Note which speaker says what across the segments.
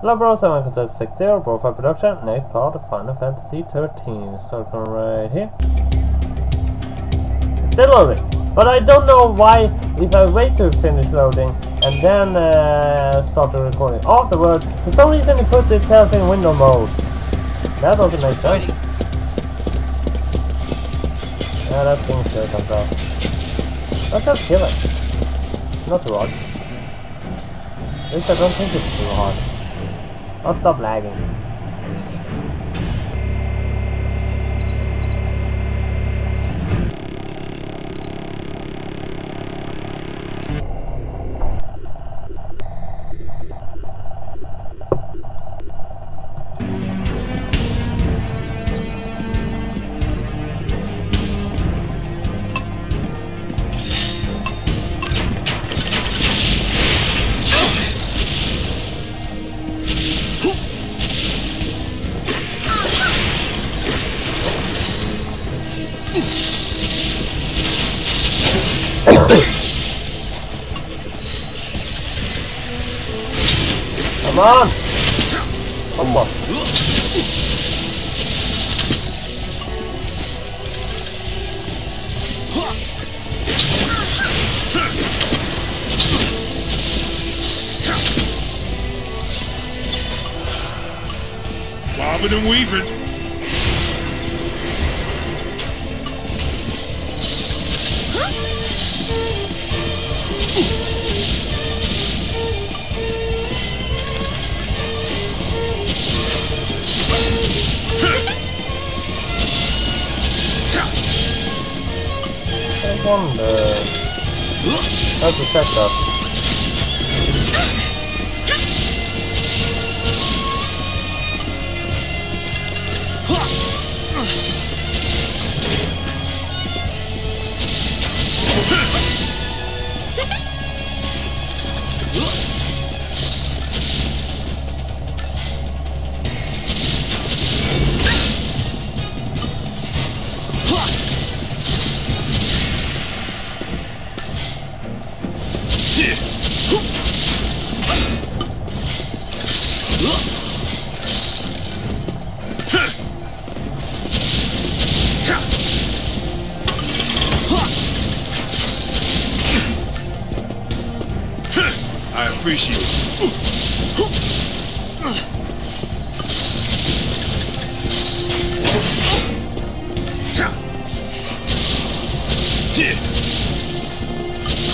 Speaker 1: Hello bro, 7 Contest 0, BroFive Production, next part of Final Fantasy 13. Start going right here. It's still loading, but I don't know why if I wait to finish loading and then uh, start the recording afterward, for some reason it put itself in window mode. That doesn't make sense. Yeah, that thing still comes out. Let's just kill it. Not too hard. At least I don't think it's too hard. I'll stop lagging. Come on! Come on.
Speaker 2: Bobbing and weaving.
Speaker 1: That's a setup.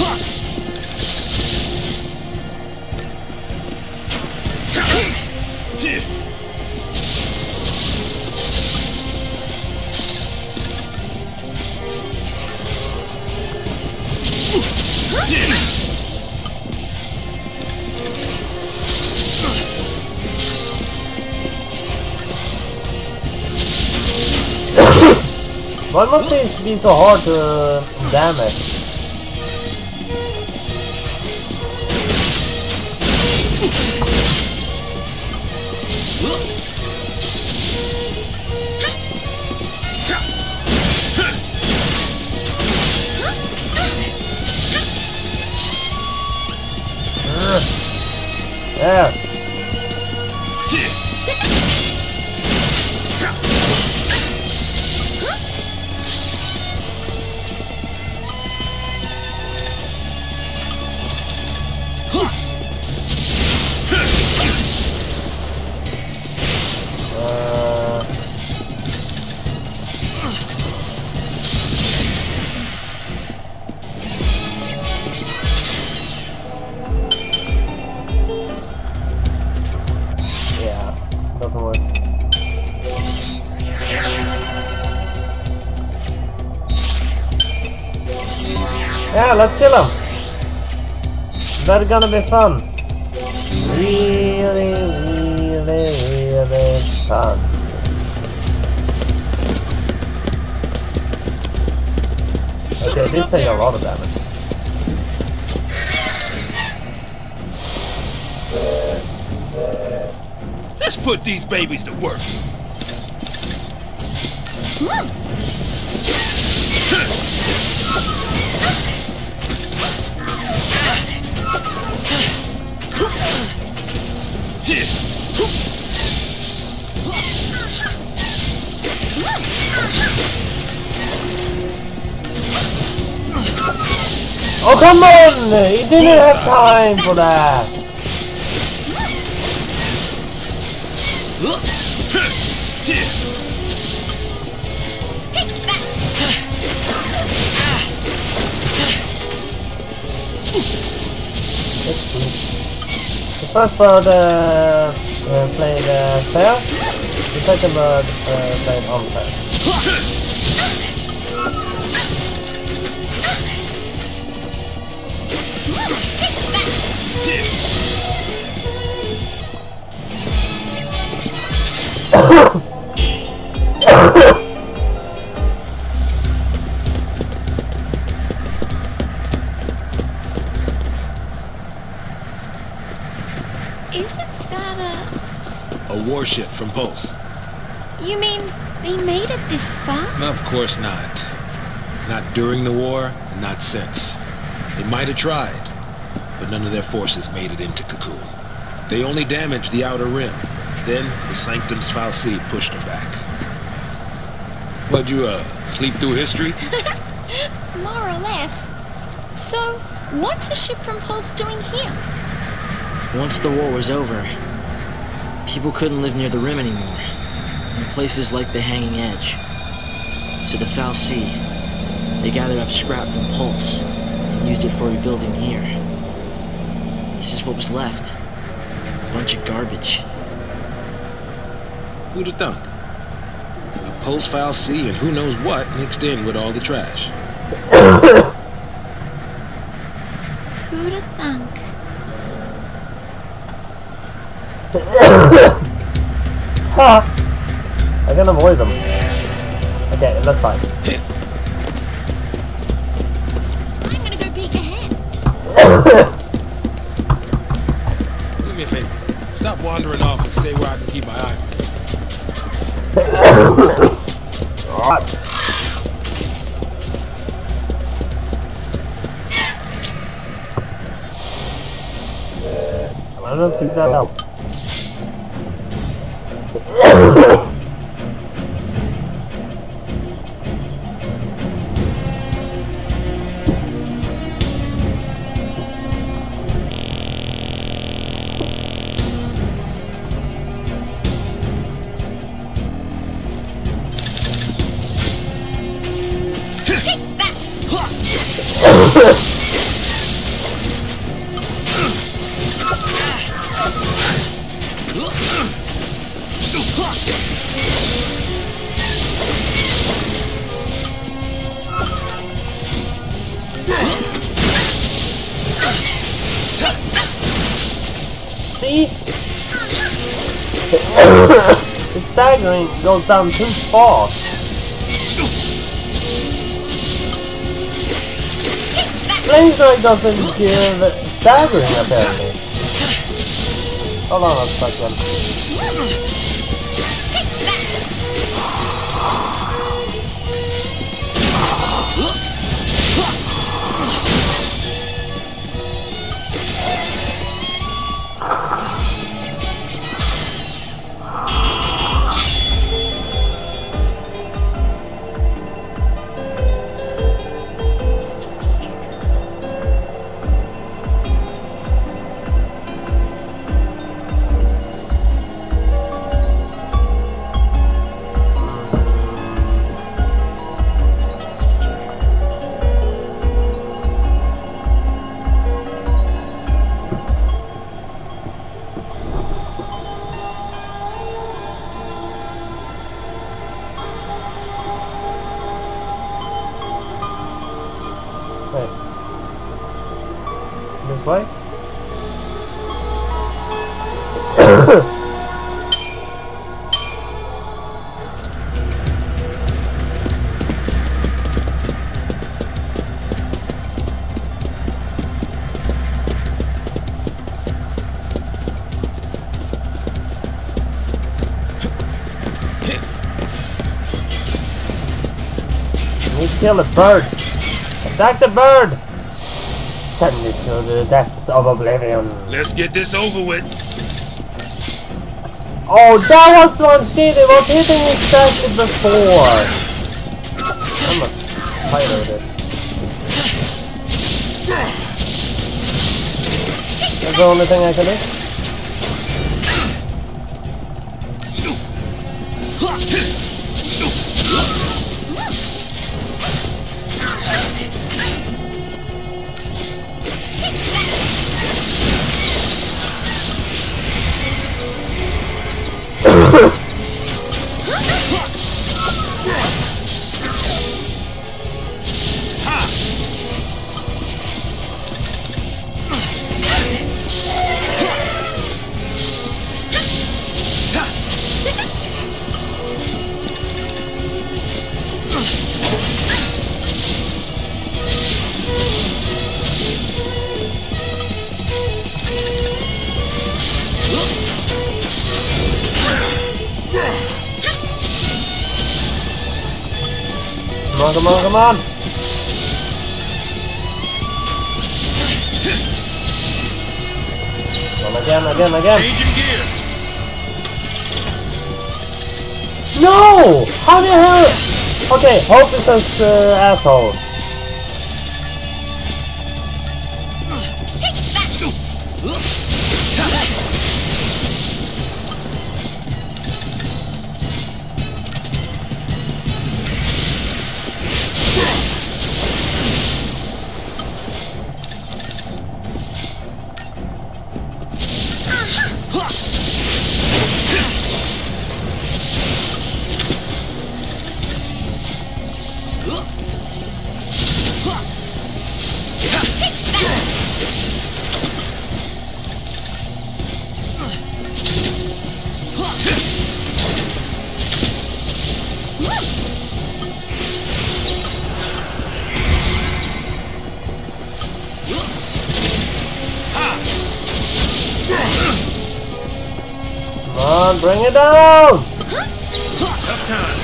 Speaker 2: I
Speaker 1: Why must it be so hard to damage? Yeah. That's gonna be fun. Really, really, really fun. Okay, this take a lot of damage.
Speaker 2: Let's put these babies to work. Hmm.
Speaker 1: Oh come on! He didn't have time for that! The first bird uh, uh, played uh, fair, the second bird uh, played unfair.
Speaker 3: Warship from Pulse.
Speaker 4: You mean they made it this far?
Speaker 3: Of course not. Not during the war, not since. They might have tried, but none of their forces made it into Cocoon. They only damaged the outer rim. Then the Sanctum's Fal'Cie pushed them back. What'd you, uh, sleep through history?
Speaker 4: More or less. So, what's a ship from Pulse doing here?
Speaker 5: Once the war was over, people couldn't live near the rim anymore, in places like the Hanging Edge. So the Fal'Cie, they gathered up scrap from Pulse and used it for rebuilding here. This is what was left. A bunch of garbage.
Speaker 3: Who'd have thunk? A Pulse Fal'Cie and who knows what mixed in with all the trash.
Speaker 4: Who'da thunk?
Speaker 1: Ha! I can avoid them. Okay, let's fight.
Speaker 4: I'm gonna go peek ahead.
Speaker 3: stay where I can keep my eye on.
Speaker 1: I don't think that helped. The staggering goes down too fast. Flamethrower doesn't give staggering apparently. Hold on a second. Kill a bird. Attack the bird! Send it to the depths of oblivion.
Speaker 2: Let's get this over with.
Speaker 1: Oh, that was one shit. It was hitting exactly before. I'm a fighter. That's the only thing I can do. On, come on, come on! Come on, again, again, again!
Speaker 2: Changing gears.
Speaker 1: No! How the hell? Okay, Hope is this uh, asshole. Come on, bring it down!
Speaker 2: Tough times.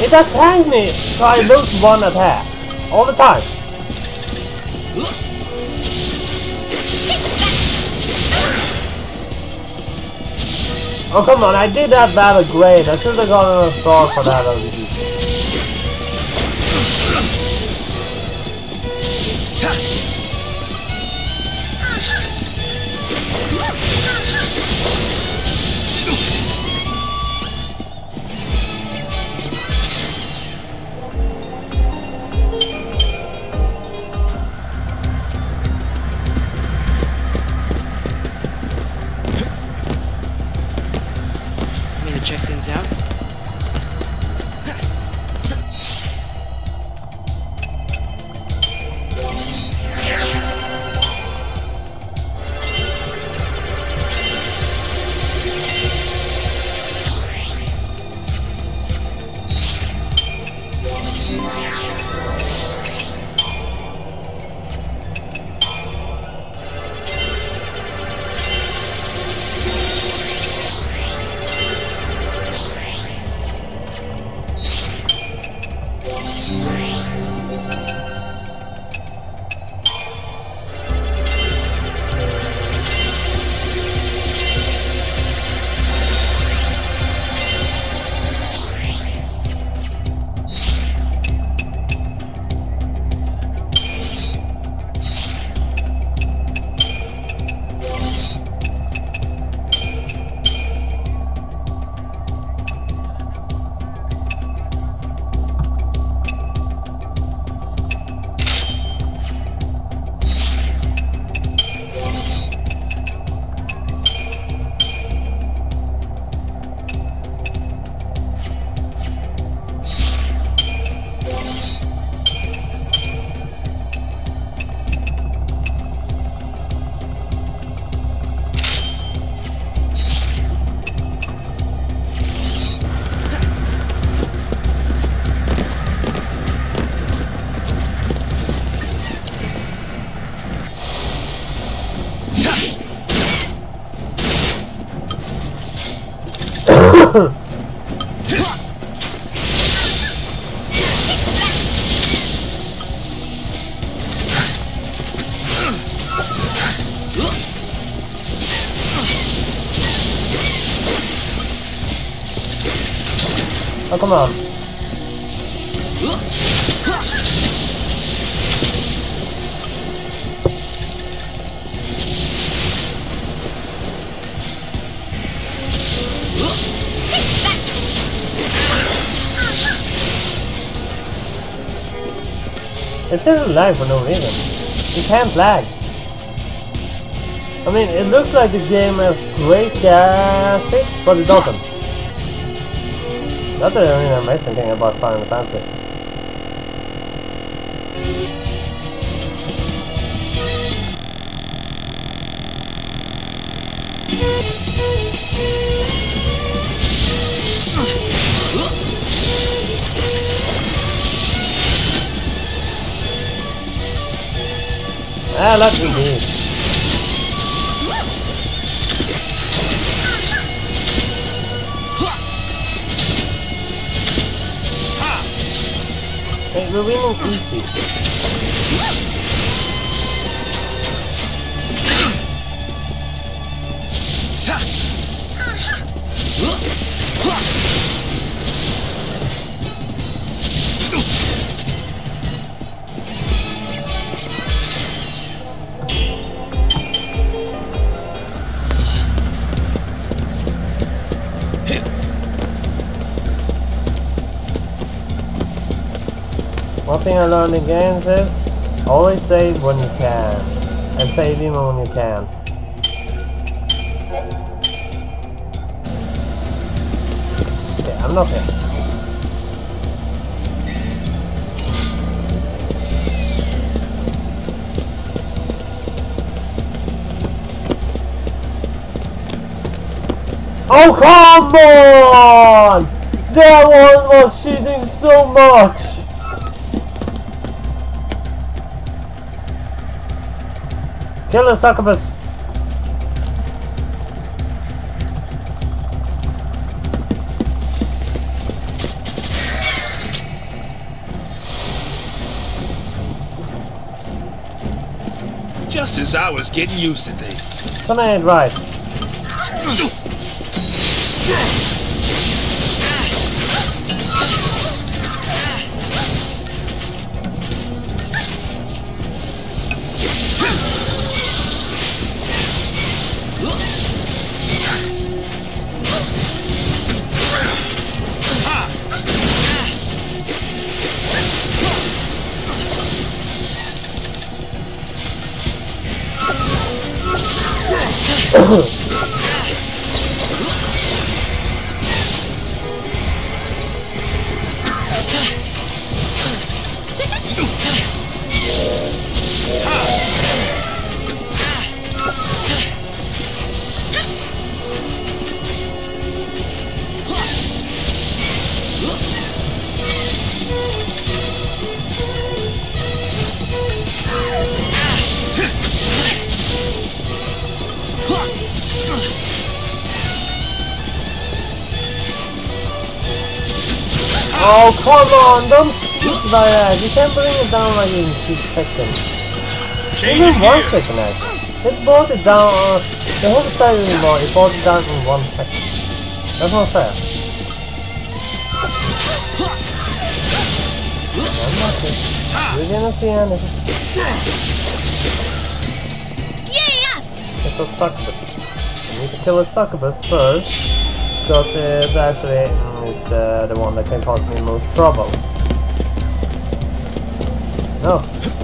Speaker 1: It attacked me, so I lose one attack. All the time. Oh come on, I did that battle great. I should have gotten a star for that Oh, come on. It says lag for no reason. You can't lag. I mean, it looks like the game has great graphics, but it doesn't. That's really amazing thing about Final Fantasy. Ah, let me be. Hey, we're thing I learned in games is always save when you can. And save even when you can't. Okay, I'm not here. Oh come on! That one was cheating so much! Kill the succubus!
Speaker 3: Just as I was getting used to things.
Speaker 1: Something ain't right. Come on! Don't speak by that! You can't bring it down like in 6 seconds.
Speaker 3: Change
Speaker 1: Even
Speaker 3: it
Speaker 1: 1
Speaker 3: gear.
Speaker 1: second, actually. It brought it down, uh, the whole style anymore, it brought it down in 1 second. That's not fair. I'm not here. We're gonna see anything.
Speaker 4: Yes!
Speaker 1: It's a succubus. You need to kill a succubus first. Because that actually is the, the one that can cause me most trouble. No.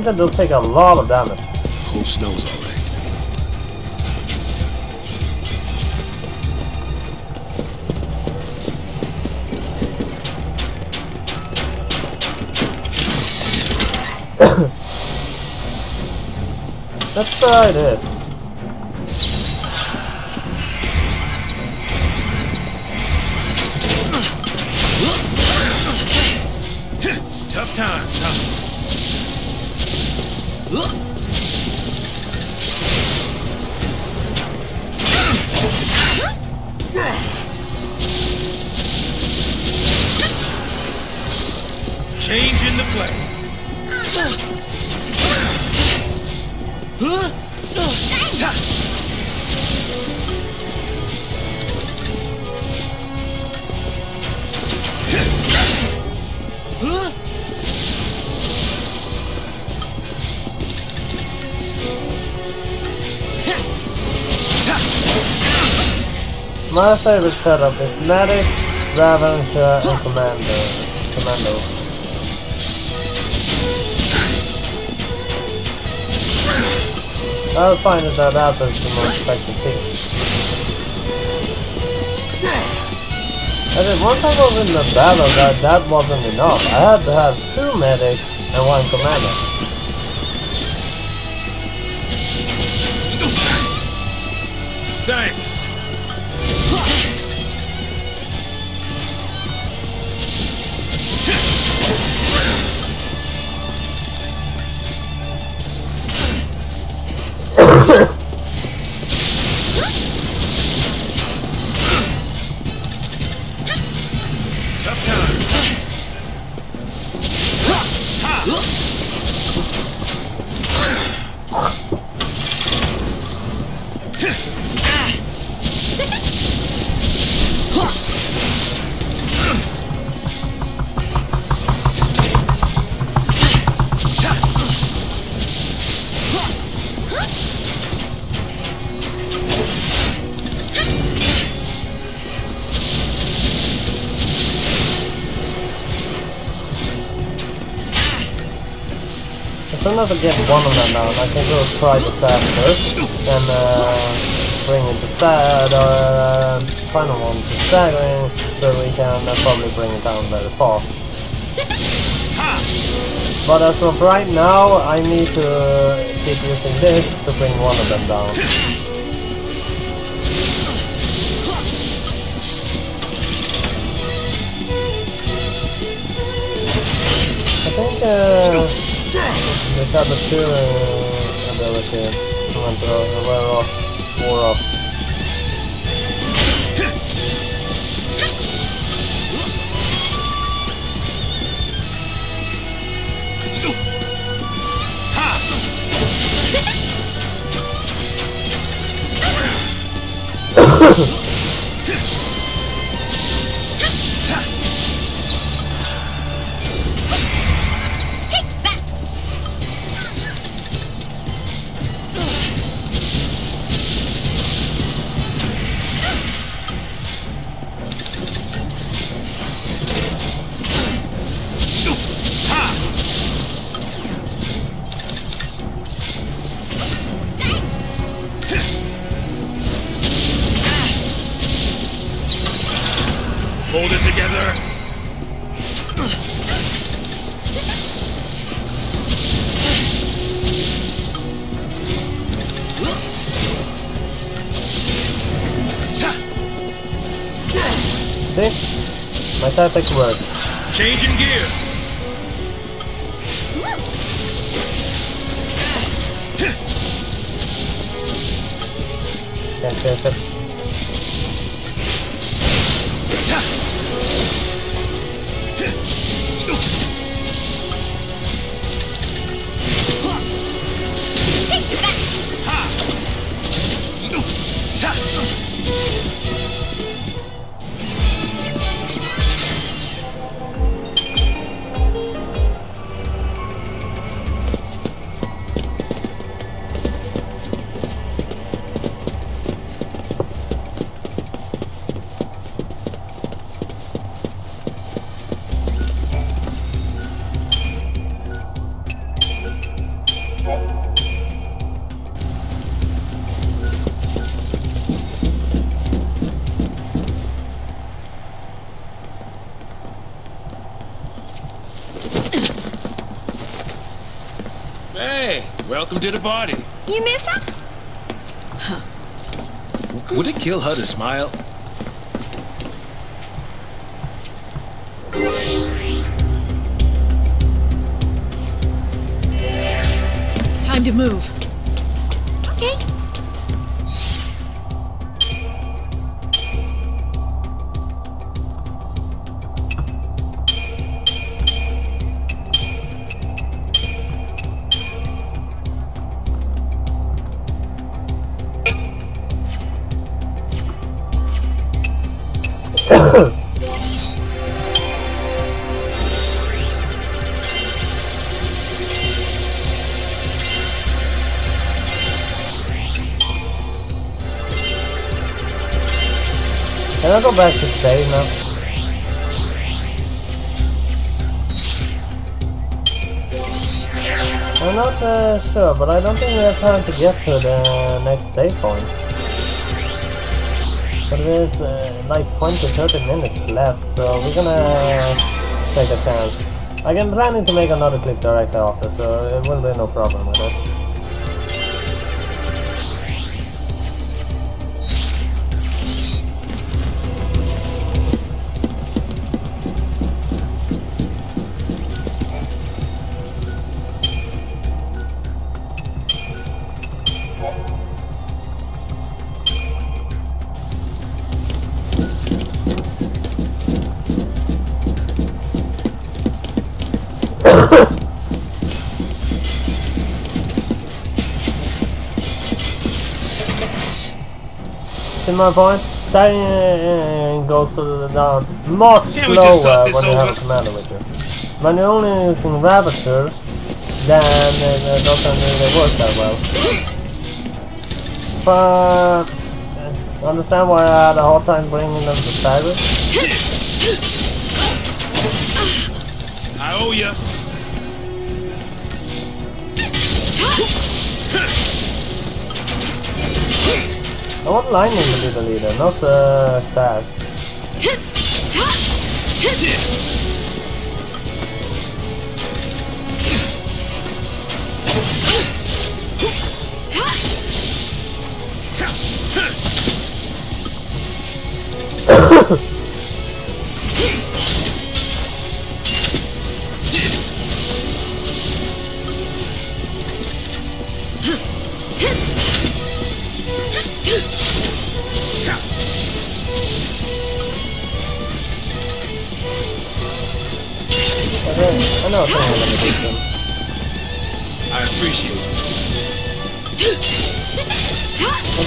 Speaker 1: For some reason, they'll take a lot of damage.
Speaker 3: Hope snow's all right.
Speaker 1: Let's try this.
Speaker 2: Tough times, huh? Changing the play.
Speaker 1: My favorite setup is Medic, Ravager, and Commander. Commando. I find that that happens the most effective pick. And then once I was in the battle, that, that wasn't enough. I had to have two medics and one commander. I get one of them down, I can go try the faster and uh, bring it to stag, or uh, final one to staggering, so we can uh, probably bring it down very fast. But as of right now, I need to keep using this to bring one of them down. I think uh, the other two uh, ability went uh, off, wore off. See? My
Speaker 3: welcome to the party.
Speaker 4: You miss us? Huh.
Speaker 3: Would it kill her to smile?
Speaker 6: Time to move.
Speaker 1: Can I go back to save now? I'm not uh, sure, but I don't think we have time to get to the next save point. There's uh, like 20-30 minutes left, so we're gonna take a chance. I am planning to make another clip directly after, so it will be no problem my point? Staying uh, goes uh, down much
Speaker 2: just
Speaker 1: slower when you have a commander with you. When you're only using Ravagers, then uh, it doesn't really work that well. But uh, understand why I had a hard time bringing them to stagger?
Speaker 2: I owe ya.
Speaker 1: I want Lightning to be the leader, not uh, Sazh.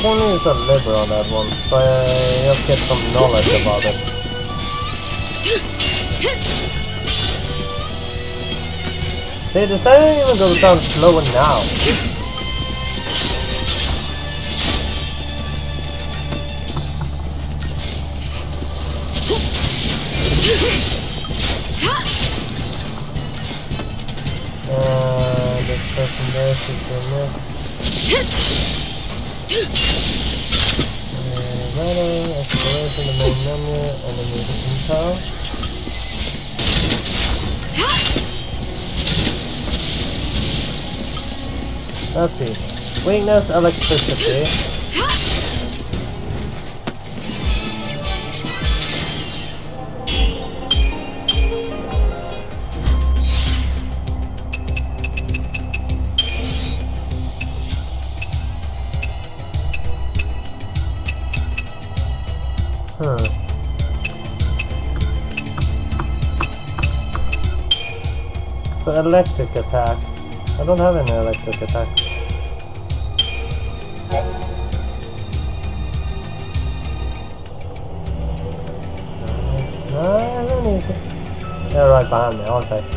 Speaker 1: I can use a Libra on that one, so I uh, just get some knowledge about it. See, the styling even goes down slower now. See. Weakness, electricity. Hmm. So electric attacks. I don't have any electric attacks. They're right behind me, aren't they?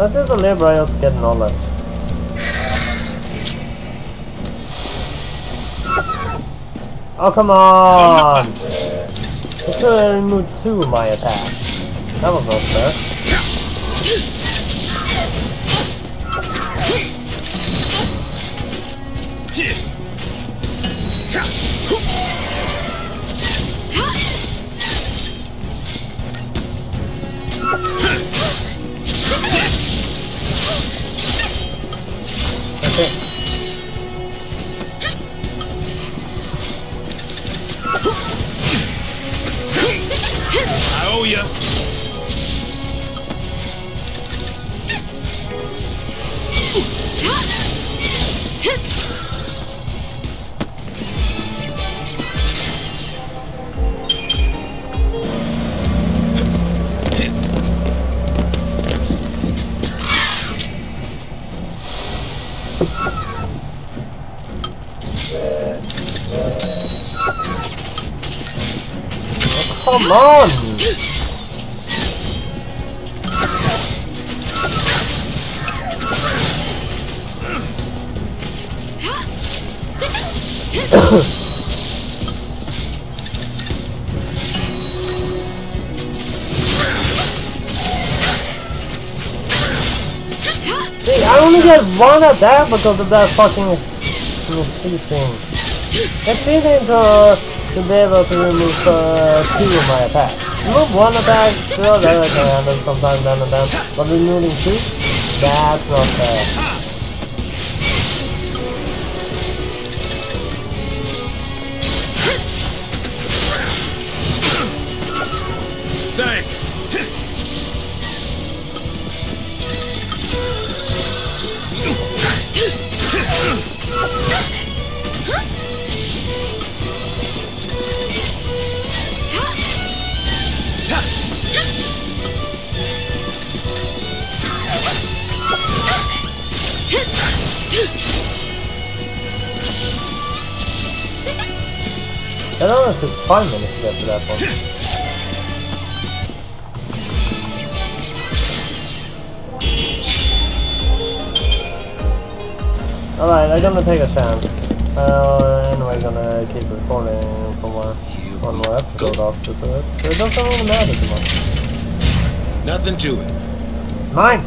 Speaker 1: That's just a Libra I also get knowledge. Oh, come on! You could have removed two of my attack. That was not fair. Come on! See, I only get one at that because of that fucking little thing. It's easy to, to be able to remove uh, two of my attacks. Remove one attack, sure, that I can handle sometimes then and then. But removing two? That's not fair. Five minutes to get that one. Alright, I'm gonna take a chance. Uh, anyway, gonna keep recording for more, one more episode after, so it, it doesn't really matter too much.
Speaker 3: Nothing to it.
Speaker 1: It's mine!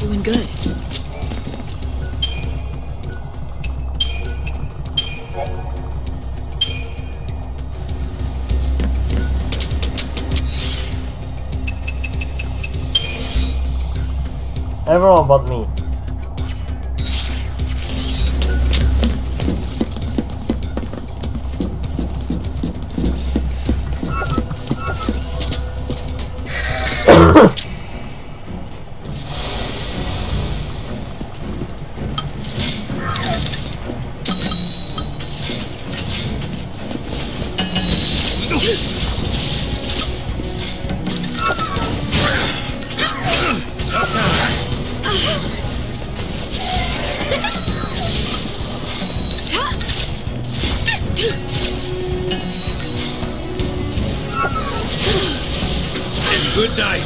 Speaker 6: Doing good.
Speaker 1: Everyone but me.
Speaker 2: Good night.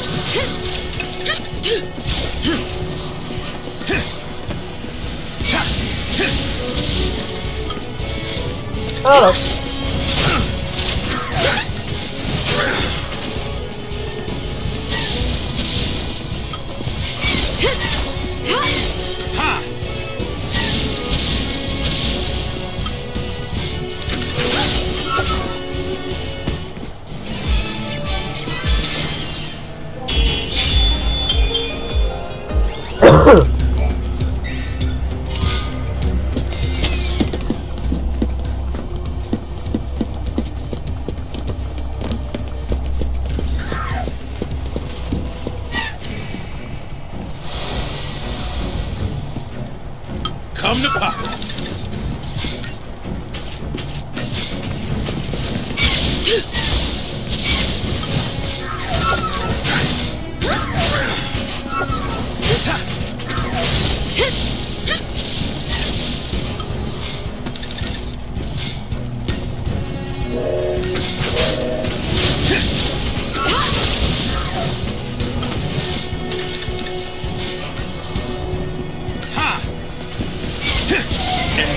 Speaker 1: Oh,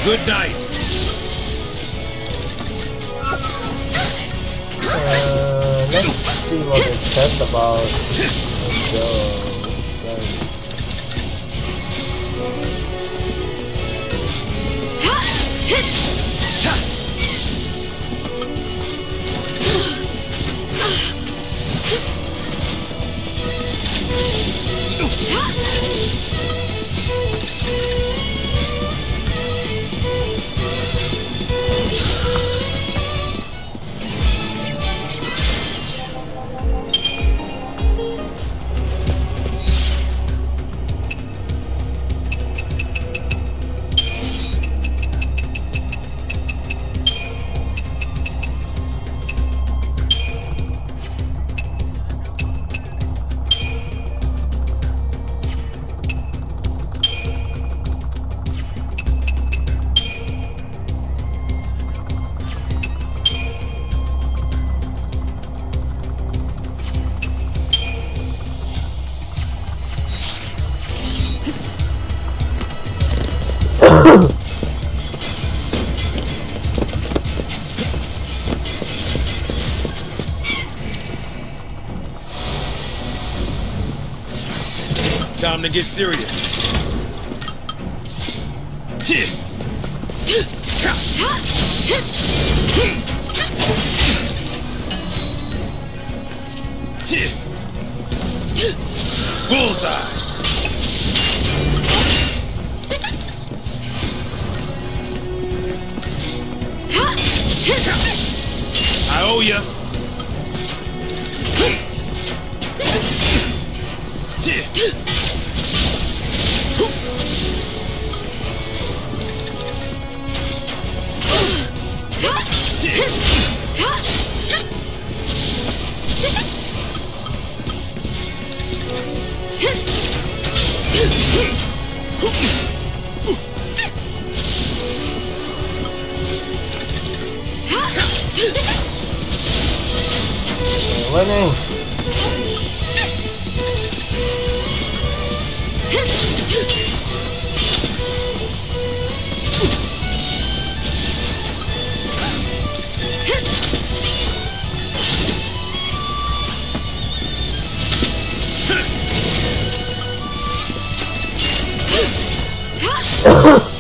Speaker 2: good night.
Speaker 1: uh, let's see what it says about the like,
Speaker 2: Time to get serious. Bullseye. I owe ya. Here.
Speaker 4: winning. Ugh!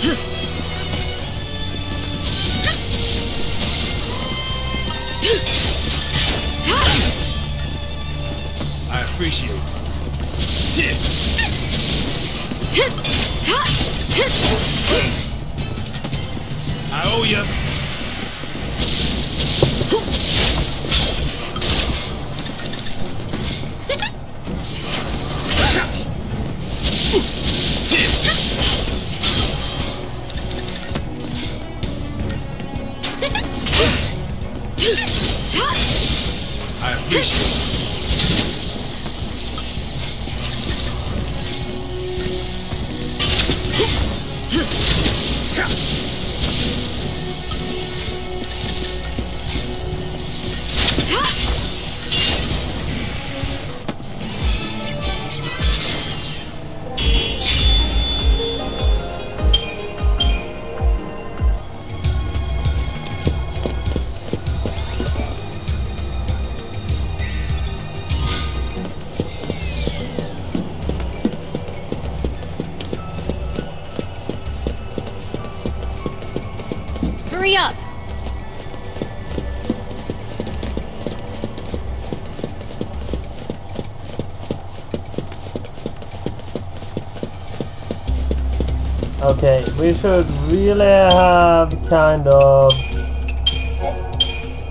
Speaker 1: Okay, we should really have kind of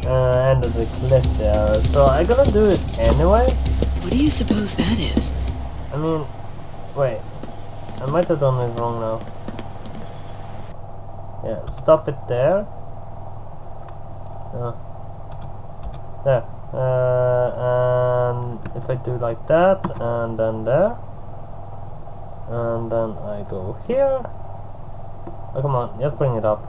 Speaker 1: uh, ended the clip there. So I'm gonna do it anyway.
Speaker 6: What do you suppose that is?
Speaker 1: I mean, wait. I might have done it wrong now. Yeah, stop it there. Uh, there. Uh, and if I do like that, and then there. And then I go here. Oh, come on, just bring it up.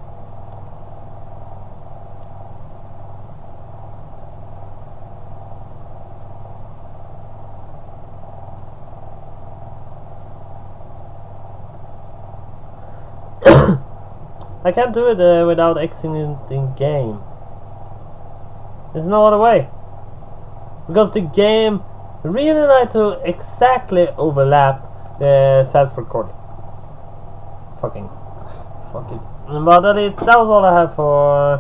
Speaker 1: I can't do it uh, without exiting the game. There's no other way. Because the game really like to exactly overlap the self-recording. Fucking. Fucking. But that, is, that was all I had for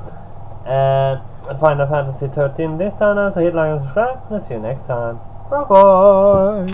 Speaker 1: uh, Final Fantasy 13 this time. So hit like and subscribe. And see you next time. Bye bye.